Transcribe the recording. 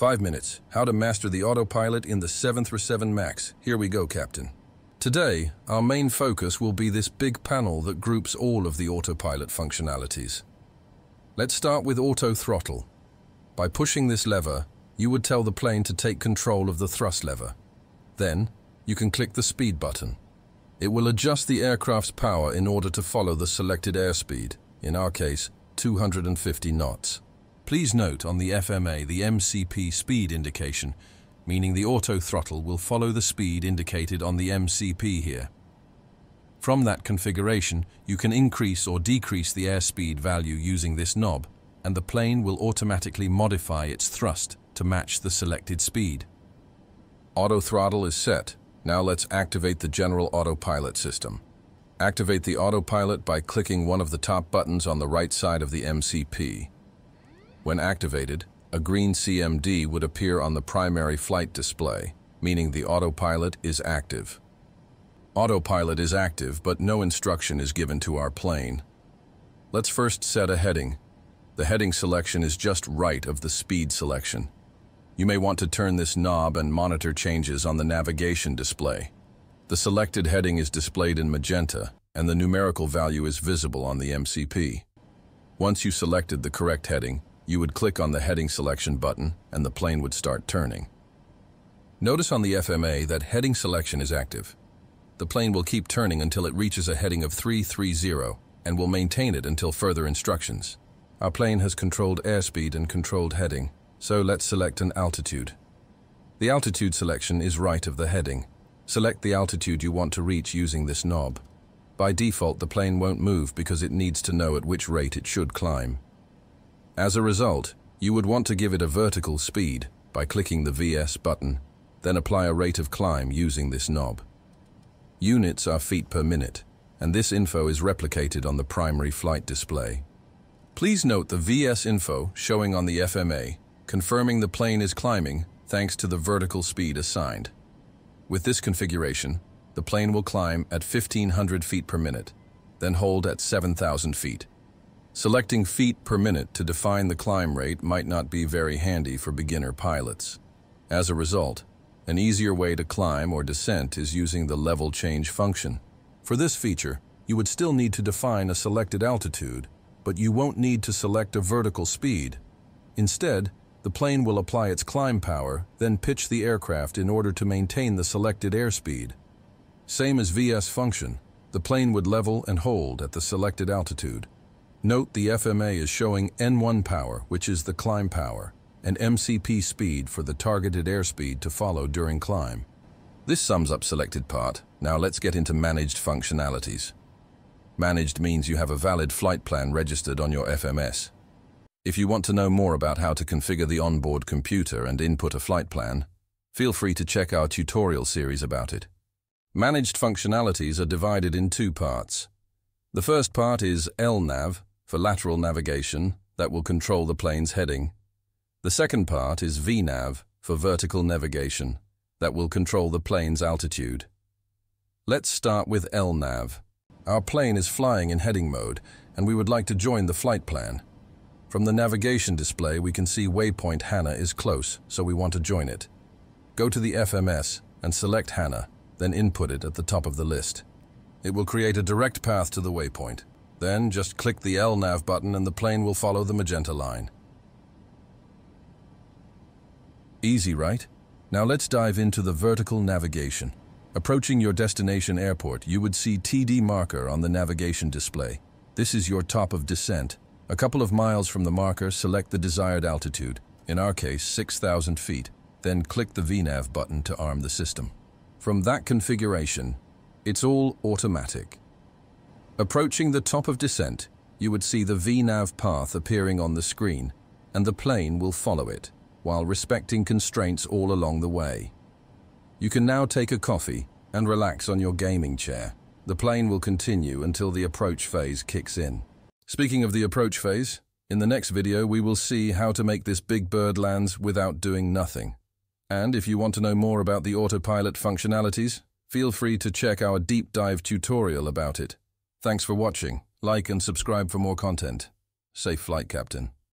Five minutes. How to master the autopilot in the 737 MAX. Here we go, Captain. Today, our main focus will be this big panel that groups all of the autopilot functionalities. Let's start with auto throttle. By pushing this lever, you would tell the plane to take control of the thrust lever. Then, you can click the speed button. It will adjust the aircraft's power in order to follow the selected airspeed, in our case, 250 knots. Please note on the FMA the MCP speed indication, meaning the auto throttle will follow the speed indicated on the MCP here. From that configuration, you can increase or decrease the airspeed value using this knob, and the plane will automatically modify its thrust to match the selected speed. Auto throttle is set. Now let's activate the general autopilot system. Activate the autopilot by clicking one of the top buttons on the right side of the MCP. When activated, a green CMD would appear on the primary flight display, meaning the autopilot is active. Autopilot is active, but no instruction is given to our plane. Let's first set a heading. The heading selection is just right of the speed selection. You may want to turn this knob and monitor changes on the navigation display. The selected heading is displayed in magenta, and the numerical value is visible on the MCP. Once you selected the correct heading, you would click on the heading selection button and the plane would start turning. Notice on the FMA that heading selection is active. The plane will keep turning until it reaches a heading of 330 and will maintain it until further instructions. Our plane has controlled airspeed and controlled heading, so let's select an altitude. The altitude selection is right of the heading. Select the altitude you want to reach using this knob. By default, the plane won't move because it needs to know at which rate it should climb. As a result, you would want to give it a vertical speed by clicking the VS button, then apply a rate of climb using this knob. Units are feet per minute, and this info is replicated on the primary flight display. Please note the VS info showing on the FMA, confirming the plane is climbing thanks to the vertical speed assigned. With this configuration, the plane will climb at 1500 feet per minute, then hold at 7000 feet. Selecting feet per minute to define the climb rate might not be very handy for beginner pilots. As a result, an easier way to climb or descent is using the level change function. For this feature, you would still need to define a selected altitude, but you won't need to select a vertical speed. Instead, the plane will apply its climb power, then pitch the aircraft in order to maintain the selected airspeed. Same as VS function, the plane would level and hold at the selected altitude. Note the FMA is showing N1 power, which is the climb power, and MCP speed for the targeted airspeed to follow during climb. This sums up selected part. Now let's get into managed functionalities. Managed means you have a valid flight plan registered on your FMS. If you want to know more about how to configure the onboard computer and input a flight plan, feel free to check our tutorial series about it. Managed functionalities are divided in two parts. The first part is LNAV, for lateral navigation that will control the plane's heading. The second part is VNAV for vertical navigation that will control the plane's altitude. Let's start with LNAV. Our plane is flying in heading mode and we would like to join the flight plan. From the navigation display we can see waypoint HANA is close, so we want to join it. Go to the FMS and select HANA, then input it at the top of the list. It will create a direct path to the waypoint. Then just click the LNAV button and the plane will follow the magenta line. Easy, right? Now let's dive into the vertical navigation. Approaching your destination airport, you would see TD marker on the navigation display. This is your top of descent. A couple of miles from the marker, select the desired altitude, in our case 6,000 feet, then click the VNAV button to arm the system. From that configuration, it's all automatic. Approaching the top of descent, you would see the VNAV path appearing on the screen, and the plane will follow it, while respecting constraints all along the way. You can now take a coffee and relax on your gaming chair. The plane will continue until the approach phase kicks in. Speaking of the approach phase, in the next video we will see how to make this big bird lands without doing nothing. And if you want to know more about the autopilot functionalities, feel free to check our deep dive tutorial about it. Thanks for watching. Like and subscribe for more content. Safe flight, Captain.